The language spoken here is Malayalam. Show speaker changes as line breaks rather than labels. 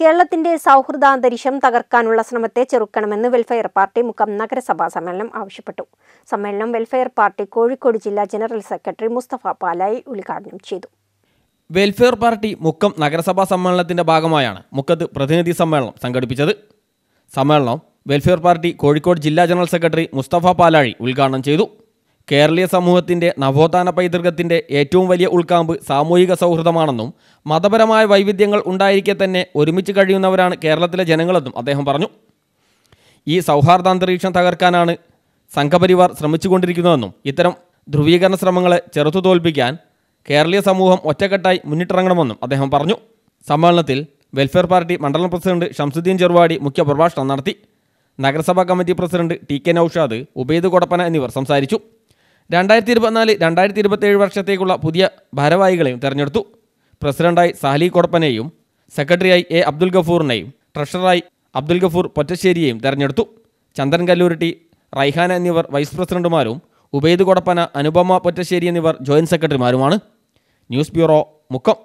കേരളത്തിന്റെ സൗഹൃദാന്തരീക്ഷം തകർക്കാനുള്ള ശ്രമത്തെ ചെറുക്കണമെന്ന് വെൽഫെയർ പാർട്ടി മുഖം നഗരസഭാ സമ്മേളനം ആവശ്യപ്പെട്ടു. സമ്മേളനം വെൽഫെയർ പാർട്ടി കോഴിക്കോട് ജില്ലാ ജനറൽ സെക്രട്ടറി മുസ്തഫ പാലായി ഉദ്ഘാടനം ചെയ്തു.
വെൽഫെയർ പാർട്ടി മുക്കം നഗരസഭാ സമ്മേളനത്തിന്റെ ഭാഗമായാണ് മുക്കത്ത് പ്രതിനിധി സമ്മേളനം സംഘടിപ്പിച്ചത്. സമ്മേളനം വെൽഫെയർ പാർട്ടി കോഴിക്കോട് ജില്ലാ ജനറൽ സെക്രട്ടറി മുസ്തഫ പാലാഴി ഉദ്ഘാടനം ചെയ്തു. കേരളീയ സമൂഹത്തിന്റെ നവോത്ഥാന പൈതൃകത്തിന്റെ ഏറ്റവും വലിയ ഉൾക്കാമ്പ് സാമൂഹിക സൗഹൃദമാണെന്നും മതപരമായ വൈവിധ്യങ്ങൾ ഉണ്ടായിരിക്കെ തന്നെ ഒരുമിച്ച് കഴിയുന്നവരാണ് കേരളത്തിലെ ജനങ്ങളെന്നും അദ്ദേഹം പറഞ്ഞു. ഈ സൗഹാർദ്ദാന്തരീക്ഷം തകർക്കാനാണ് സംഘപരിവാർ ശ്രമിച്ചുകൊണ്ടിരിക്കുന്നതെന്നും ഇത്തരം ധ്രുവീകരണ ശ്രമങ്ങളെ ചെറുത്തു തോൽപ്പിക്കാൻ കേരളീയ സമൂഹം ഒറ്റക്കെട്ടായി മുന്നിട്ടിറങ്ങണമെന്നും അദ്ദേഹം പറഞ്ഞു. സമ്മേളനത്തിൽ വെൽഫെയർ പാർട്ടി മണ്ഡലം പ്രസിഡന്റ് ഷംസുദ്ദീൻ ചെറുവാടി മുഖ്യ പ്രഭാഷണം നടത്തി. നഗരസഭാ committee president T K Noushad Ubaid Kodappana എന്നിവർ സംസാരിച്ചു. രണ്ടായിരത്തി ഇരുപത്തിനാല് രണ്ടായിരത്തി ഇരുപത്തേഴ് വർഷത്തേക്കുള്ള പുതിയ ഭാരവാഹികളെയും തെരഞ്ഞെടുത്തു. പ്രസിഡന്റായി സാലി കൊടപ്പനെയും സെക്രട്ടറിയായി എ അബ്ദുൽ ഗഫൂറിനെയും ട്രഷററായി അബ്ദുൽ ഗഫൂർ പൊറ്റശ്ശേരിയെയും തെരഞ്ഞെടുത്തു. ചന്ദ്രൻ കല്ലൂരിട്ടി റൈഹാന എന്നിവർ വൈസ് പ്രസിഡന്റുമാരും ഉബൈദ് കൊടപ്പന അനുപമ പൊറ്റശ്ശേരി എന്നിവർ ജോയിന്റ് സെക്രട്ടറിമാരുമാണ്. News bureau Mukkam.